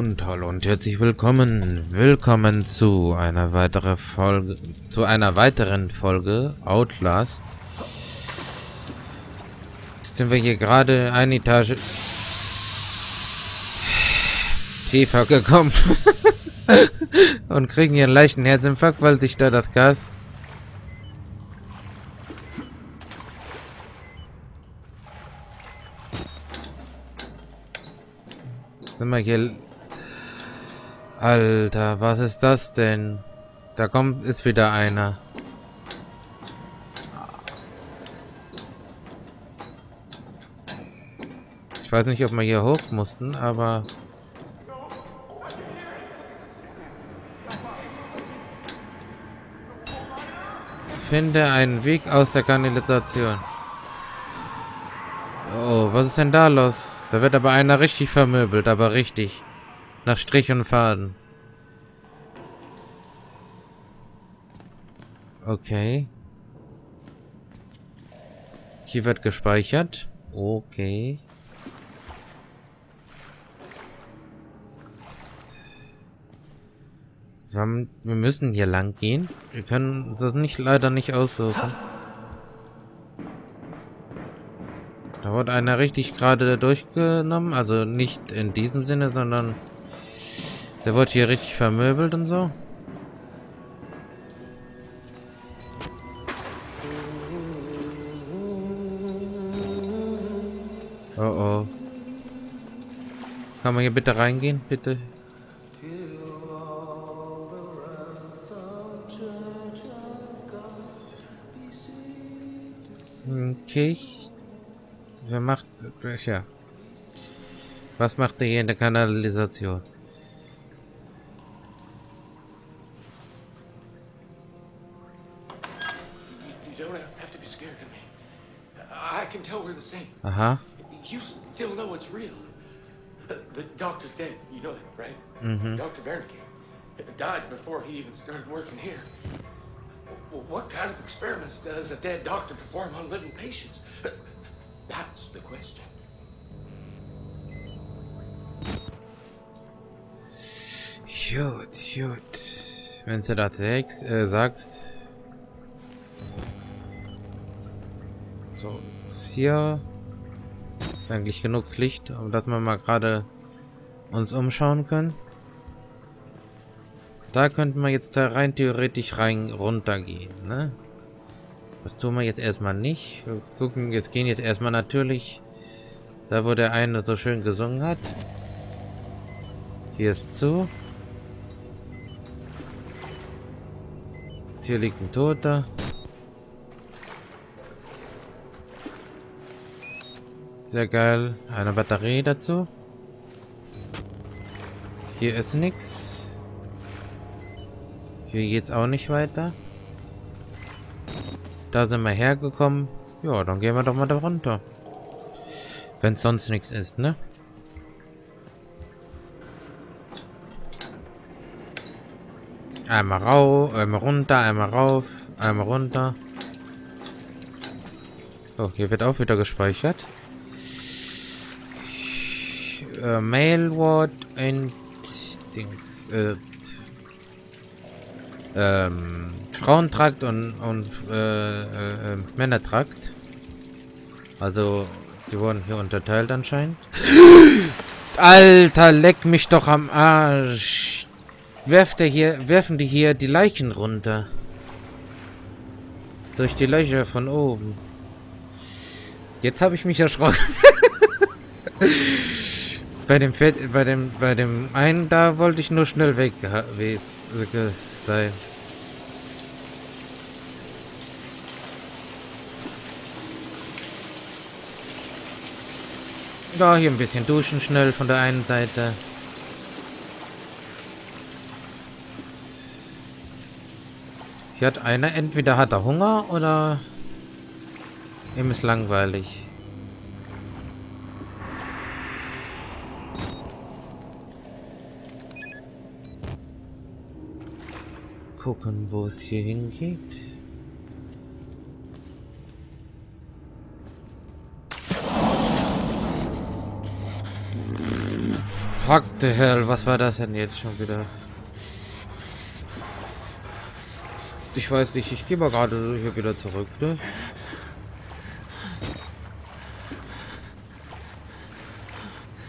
Und hallo und herzlich willkommen. Willkommen zu einer weiteren Folge, zu einer weiteren Folge Outlast. Jetzt sind wir hier gerade eine Etage tiefer gekommen und kriegen hier einen leichten Herzinfarkt, weil sich da das Gas sind wir hier Alter, was ist das denn? Da kommt, ist wieder einer. Ich weiß nicht, ob wir hier hoch mussten, aber... Finde einen Weg aus der Kanalisation. Oh, was ist denn da los? Da wird aber einer richtig vermöbelt, aber richtig. Nach Strich und Faden. Okay. Hier wird gespeichert. Okay. Wir, müssen hier lang gehen. Wir können das nicht leider nicht aussuchen. Da wurde einer richtig gerade durchgenommen. Also nicht in diesem Sinne, sondern der wurde hier richtig vermöbelt und so. Oh oh. Kann man hier bitte reingehen, bitte? Okay. Wer macht... Ja. Was macht der hier in der Kanalisation? Uh-huh. You still know it's real. The doctor's dead. You know that, right? Mm-hmm. Dr. Wernicke died before he even started working here. Well, what kind of experiments does a dead doctor perform on living patients? That's the question. Gut, gut. Wenn du das äh, sagst. So, ist hier ist eigentlich genug Licht, um dass wir mal gerade uns umschauen können. Da könnten wir jetzt da rein theoretisch rein runtergehen, ne? Das tun wir jetzt erstmal nicht. Wir gucken, jetzt gehen jetzt erstmal natürlich da, wo der eine so schön gesungen hat. Hier ist zu. Hier liegt ein Toter. Sehr geil. Eine Batterie dazu. Hier ist nichts. Hier geht's auch nicht weiter. Da sind wir hergekommen. Ja, dann gehen wir doch mal da runter. Wenn sonst nichts ist, ne? Einmal rauf, einmal runter, einmal rauf, einmal runter. Oh, hier wird auch wieder gespeichert. Äh, Mailwort und Dings, äh, ähm, Frauentrakt und, und äh, äh, Männertrakt. Also, die wurden hier unterteilt anscheinend. Alter, leck mich doch am Arsch. Werft er hier, werfen die hier die Leichen runter. Durch die Löcher von oben. Jetzt habe ich mich erschrocken. bei dem Fett, bei dem, bei dem einen da wollte ich nur schnell weg sein. Ja, hier ein bisschen duschen schnell von der einen Seite. Hier hat einer, entweder hat er Hunger oder ihm ist langweilig. Gucken, wo es hier hingeht. Fuck the hell, was war das denn jetzt schon wieder? Ich weiß nicht, ich gehe mal gerade hier wieder zurück, ne?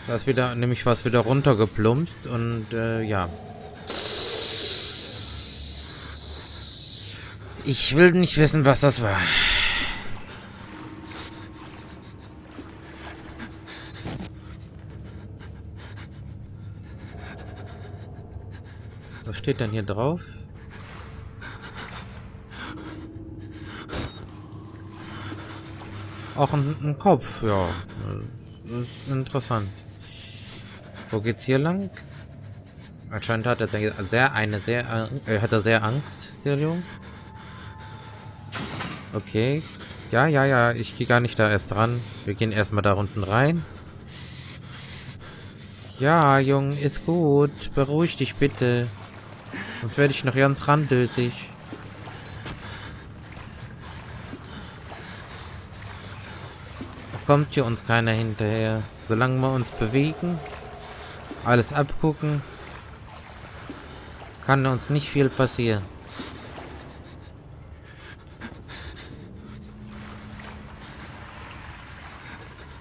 Da ist wieder, nämlich was wieder runtergeplumpst und äh, ja. Ich will nicht wissen, was das war. Was steht denn hier drauf? Auch ein, ein Kopf, ja. Das ist interessant. Wo geht's hier lang? Anscheinend hat er sehr eine sehr äh, hat er sehr Angst, der Junge. Okay. Ja, ja, ja, ich gehe gar nicht da erst dran. Wir gehen erstmal da unten rein. Ja, Junge, ist gut. Beruhig dich bitte. Sonst werde ich noch ganz randösig. Es kommt hier uns keiner hinterher. Solange wir uns bewegen, alles abgucken, kann uns nicht viel passieren.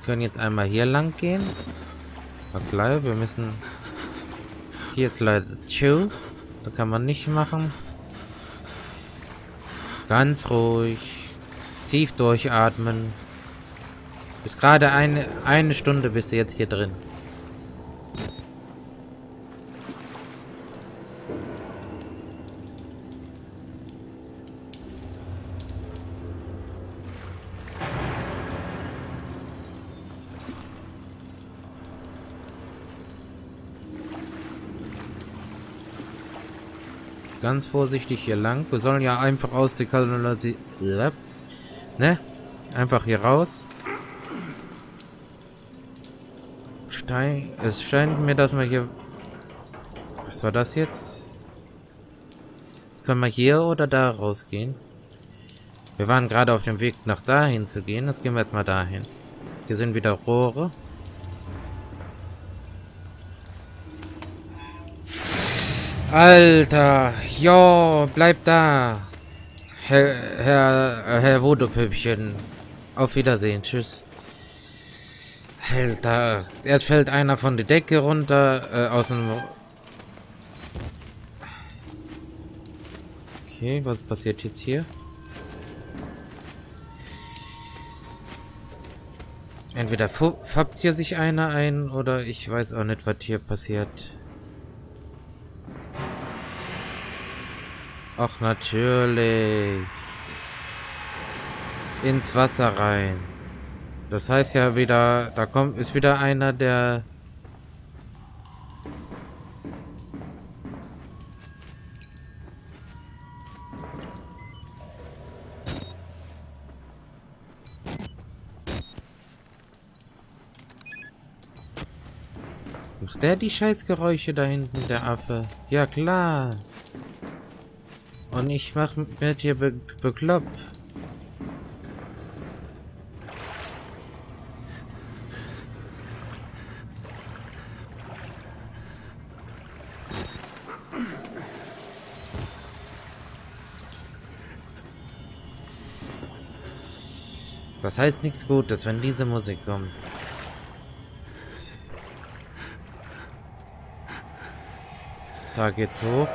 Können jetzt einmal hier lang gehen. Gleich, wir müssen hier jetzt leider chill. Da kann man nicht machen. Ganz ruhig. Tief durchatmen. Bis gerade eine, eine Stunde bist du jetzt hier drin. Ganz vorsichtig hier lang. Wir sollen ja einfach aus der Kanalisation... Ne? Einfach hier raus. Stein... Es scheint mir, dass wir hier... Was war das jetzt? Jetzt können wir hier oder da rausgehen. Wir waren gerade auf dem Weg nach dahin zu gehen. Jetzt gehen wir jetzt mal dahin. Hier sind wieder Rohre. Alter, jo, bleib da. Herr, Herr, Herr Vodopüppchen. Auf Wiedersehen, tschüss. Alter, erst fällt einer von der Decke runter, äh, aus dem... Okay, was passiert jetzt hier? Entweder fappt hier sich einer ein, oder ich weiß auch nicht, was hier passiert. Ach, natürlich. Ins Wasser rein. Das heißt ja wieder, da kommt, ist wieder einer, der... Macht der die Scheißgeräusche da hinten, der Affe? Ja, klar. Und ich mach mit dir be bekloppt. Das heißt nichts Gutes, wenn diese Musik kommt. Da geht's hoch.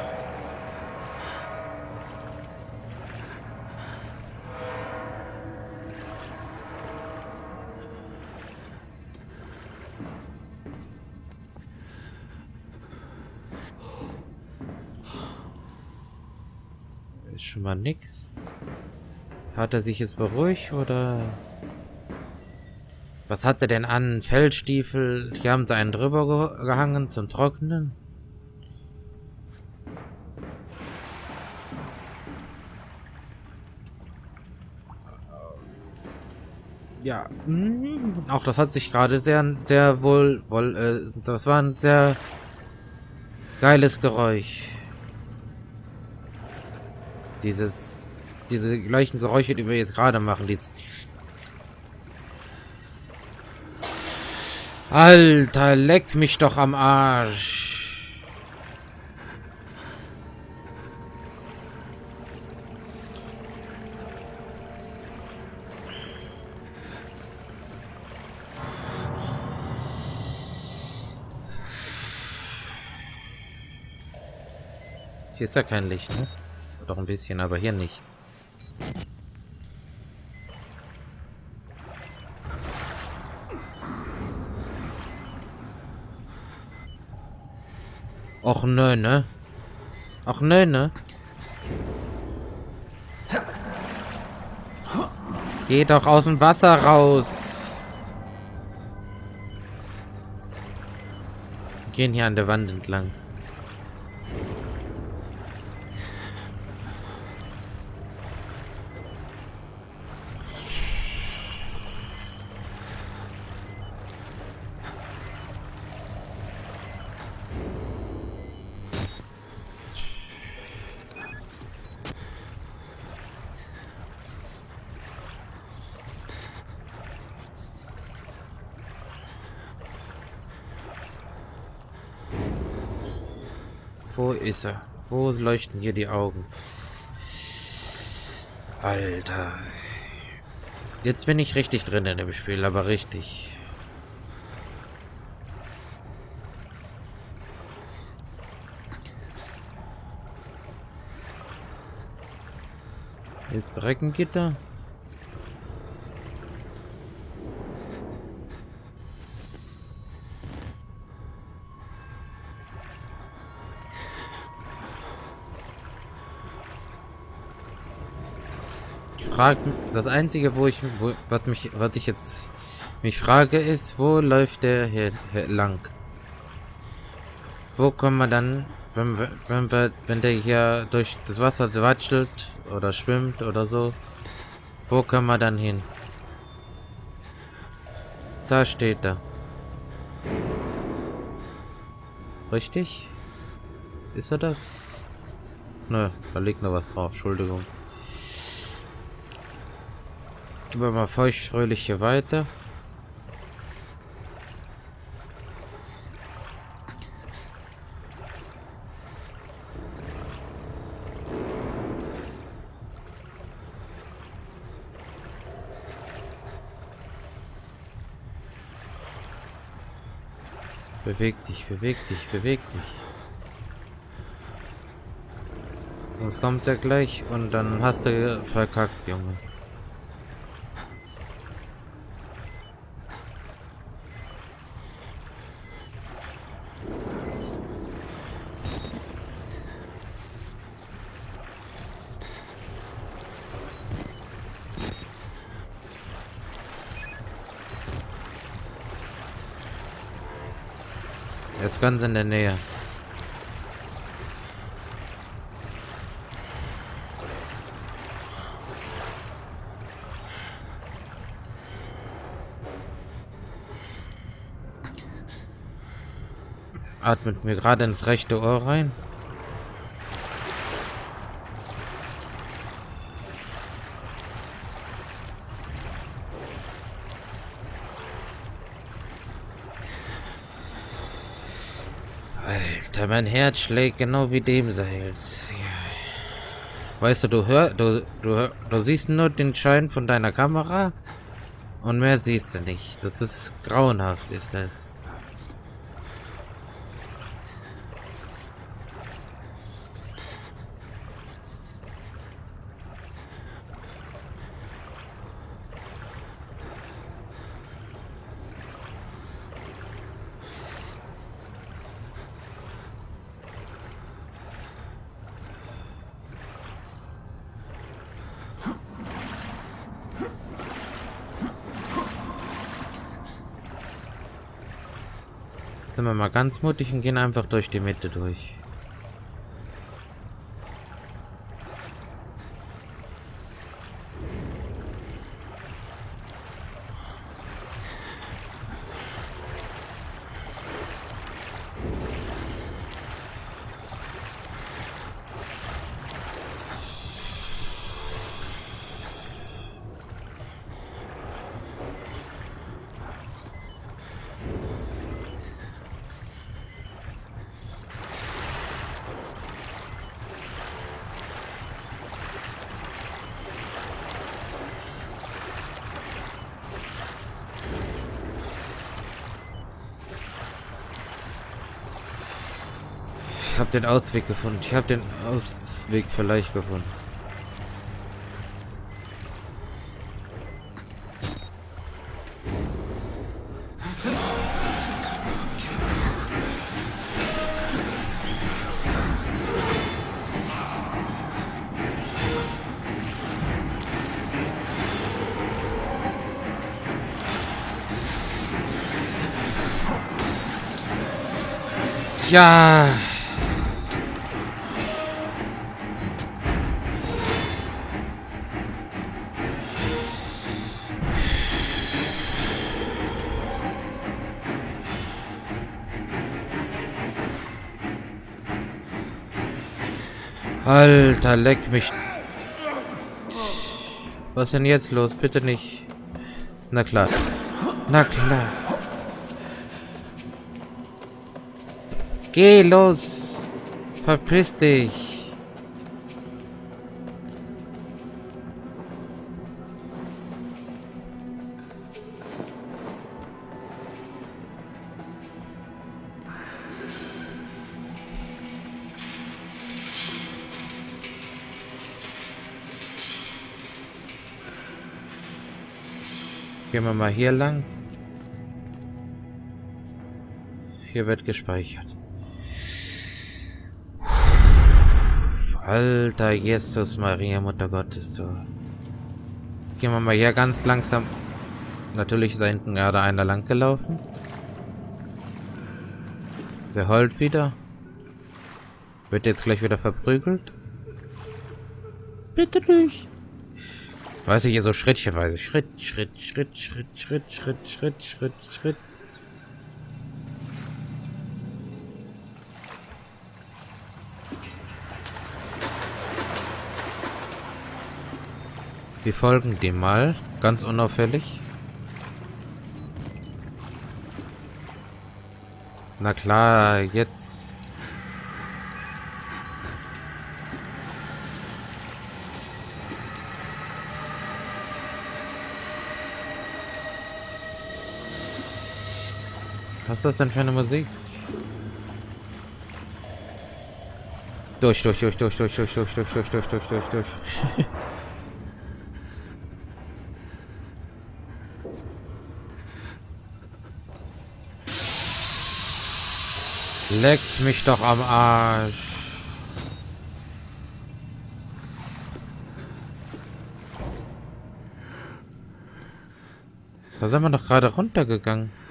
Mal nix. Hat er sich jetzt beruhigt oder... Was hat er denn an? Feldstiefel? Hier haben sie einen drüber ge gehangen zum Trocknen. Ja, hm, auch das hat sich gerade sehr, sehr wohl, wohl, äh, das war ein sehr geiles Geräusch. Dieses, diese gleichen Geräusche, die wir jetzt gerade machen, die Alter, leck mich doch am Arsch. Hier ist ja kein Licht, ne? Doch ein bisschen, aber hier nicht. Och nö, ne? Ach nö, ne? Geh doch aus dem Wasser raus. Wir gehen hier an der Wand entlang. Wo ist er? Wo leuchten hier die Augen? Alter. Jetzt bin ich richtig drin in dem Spiel, aber richtig. Jetzt Reckengitter. Frage, das einzige, wo ich, wo, was mich, was ich jetzt mich frage, ist, wo läuft der hier, hier lang? Wo kommen wir dann, wenn wir, wenn wir, wenn der hier durch das Wasser watschelt oder schwimmt oder so? Wo können wir dann hin? Da steht er. Richtig? Ist er das? Nö, da liegt noch was drauf. Entschuldigung. Gehen wir mal feuchtfröhlich hier weiter. Beweg dich, beweg dich, beweg dich. Sonst kommt er gleich und dann hast du verkackt, Junge. Ist ganz in der Nähe. Atmet mir gerade ins rechte Ohr rein. Alter, mein Herz schlägt genau wie dem Seils. Weißt du, du hör, du, du, du siehst nur den Schein von deiner Kamera und mehr siehst du nicht. Das ist grauenhaft, ist das. Mal ganz mutig und gehen einfach durch die Mitte durch. Den Ausweg gefunden. Ich habe den Ausweg vielleicht gefunden. Ja. Alter, leck mich. Was ist denn jetzt los? Bitte nicht. Na klar. Na klar. Geh los! Verpiss dich! Gehen wir mal hier lang. Hier wird gespeichert. Alter Jesus Maria, Mutter Gottes, du. Jetzt gehen wir mal hier ganz langsam. Natürlich ist da hinten gerade einer lang gelaufen. Der heult wieder. Wird jetzt gleich wieder verprügelt. Bitte nicht. Weiß ich hier so schrittchenweise. Schritt, Schritt, Schritt, Schritt, Schritt, Schritt, Schritt, Schritt, Schritt. Wir folgen dem mal, ganz unauffällig. Na klar, jetzt. Was ist das denn für eine Musik? Durch, durch, durch, durch, durch, durch, durch, durch, durch, durch, durch, durch, durch. Leck mich doch am Arsch. Da sind wir doch gerade runtergegangen.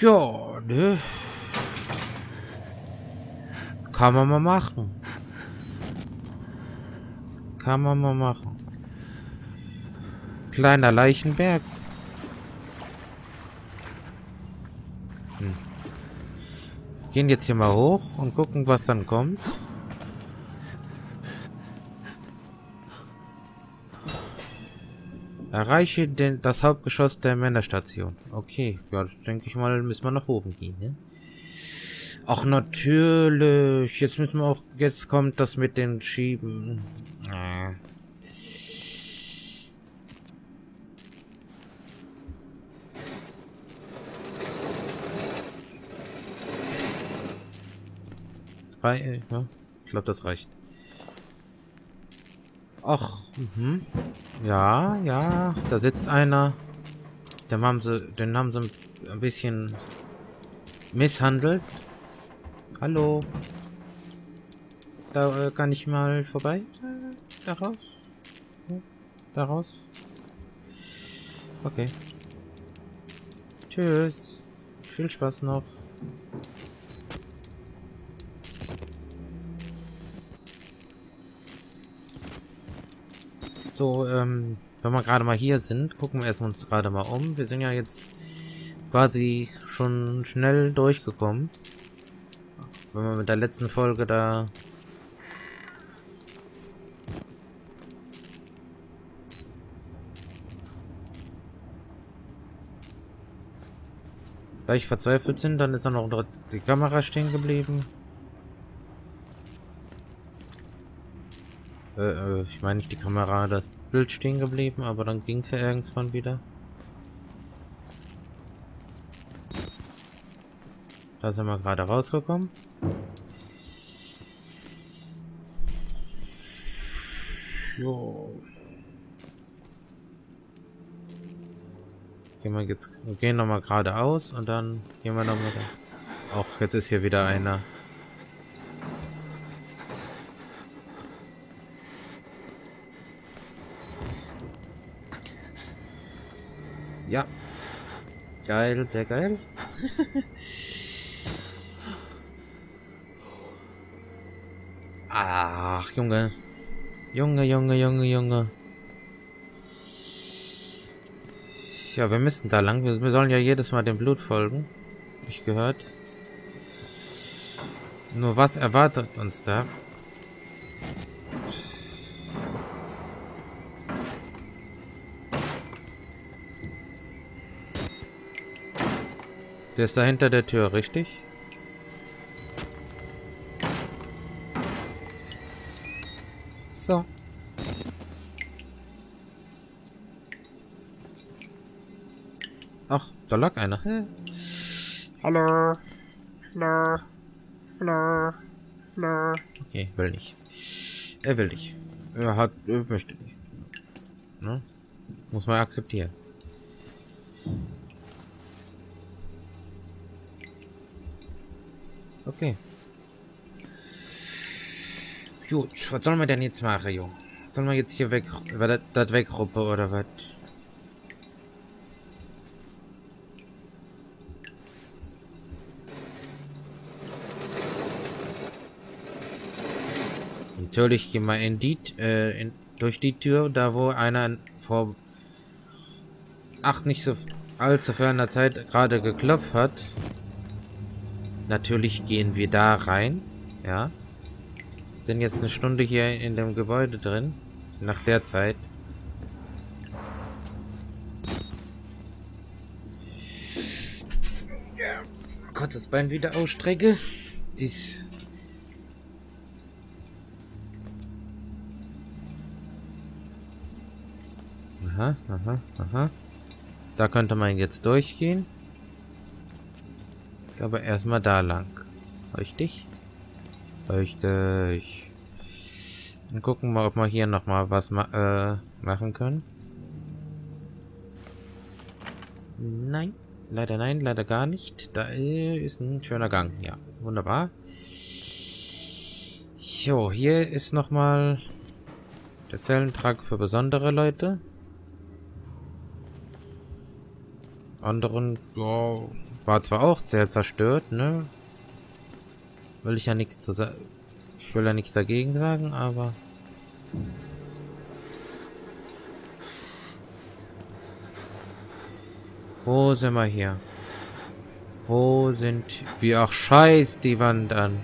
Ja, ne? Kann man mal machen. Kann man mal machen. Kleiner Leichenberg. Hm. Gehen jetzt hier mal hoch und gucken, was dann kommt. Erreiche den, das Hauptgeschoss der Männerstation. Okay, ja, denke ich mal, müssen wir nach oben gehen, ne? Ach, natürlich. Jetzt müssen wir auch, jetzt kommt das mit den Schieben. Ah. Ich glaube, das reicht. Ach, mhm. Ja, ja, da sitzt einer. Den haben sie, den haben sie ein bisschen misshandelt. Hallo. Da äh, kann ich mal vorbei. Äh, da raus. Ja, da raus. Okay. Tschüss. Viel Spaß noch. So, ähm, wenn wir gerade mal hier sind, gucken wir erstmal uns gerade mal um. Wir sind ja jetzt quasi schon schnell durchgekommen. Wenn wir mit der letzten Folge da... gleich verzweifelt sind, dann ist dann noch die Kamera stehen geblieben. Äh, äh, ich meine nicht die Kamera, das Bild stehen geblieben, aber dann ging es ja irgendwann wieder. Da sind wir gerade rausgekommen. Jo. Gehen wir jetzt gehen nochmal geradeaus und dann gehen wir nochmal. Auch jetzt ist hier wieder einer. Geil, sehr geil. Ach, Junge. Junge, Junge, Junge, Junge. Ja, wir müssen da lang. Wir sollen ja jedes Mal dem Blut folgen. Hab ich gehört. Nur was erwartet uns da? Der ist da hinter der Tür, richtig? So. Ach, da lag einer. Hä? Hallo. Hallo. Hallo. Hallo. Okay, will nicht. Er will nicht. Er hat, er möchte nicht. Ne? Muss man akzeptieren. Okay. Gut, was sollen wir denn jetzt machen, Junge? Sollen wir jetzt hier weg, das, wegruppen oder was? Natürlich gehen wir in die, äh, in, durch die Tür, da wo einer vor ach nicht so allzu ferner Zeit gerade geklopft hat. Natürlich gehen wir da rein, ja. Sind jetzt eine Stunde hier in dem Gebäude drin, nach der Zeit. Kurz das Bein wieder ausstrecke. Dies Aha, aha, aha. Da könnte man jetzt durchgehen. Aber erstmal da lang. Richtig? Richtig. Dann gucken wir, ob wir hier noch mal was ma äh, machen können. Nein. Leider nein, leider gar nicht. Da ist ein schöner Gang. Ja, wunderbar. So, hier ist noch mal der Zellentrag für besondere Leute. anderen, ja, war zwar auch sehr zerstört, ne? Will ich ja nichts zu sagen. Ich will ja nichts dagegen sagen, aber. Wo sind wir hier? Wo sind wir? Ach, scheiß die Wand an.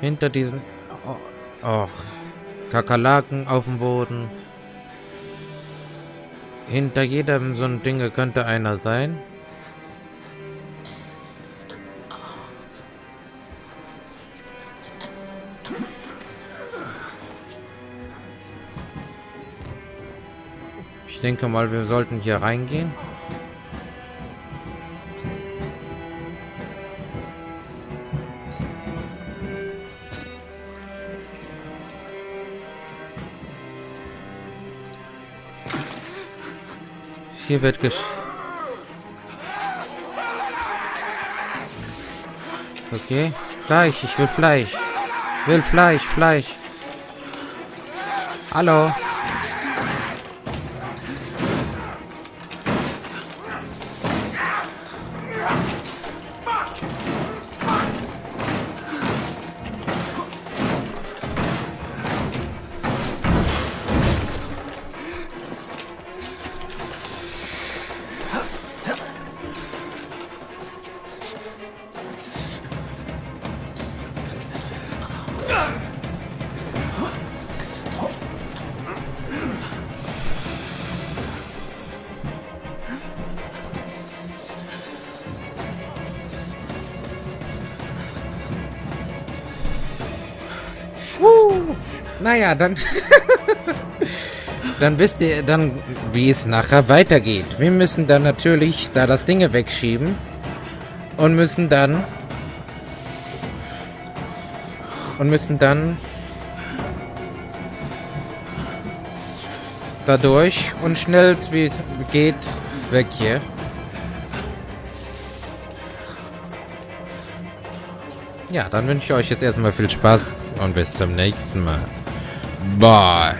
Hinter diesen... Och, Kakerlaken auf dem Boden. Hinter jedem so ein Ding könnte einer sein. Ich denke mal, wir sollten hier reingehen. Hier wird gesch... Okay. Fleisch, ich will Fleisch. Will Fleisch, Fleisch. Hallo. Naja, dann... dann wisst ihr dann, wie es nachher weitergeht. Wir müssen dann natürlich da das Ding wegschieben. Und müssen dann... Und müssen dann... Dadurch und schnell wie es geht weg hier. Ja, dann wünsche ich euch jetzt erstmal viel Spaß und bis zum nächsten Mal. by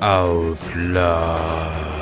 Outlaw.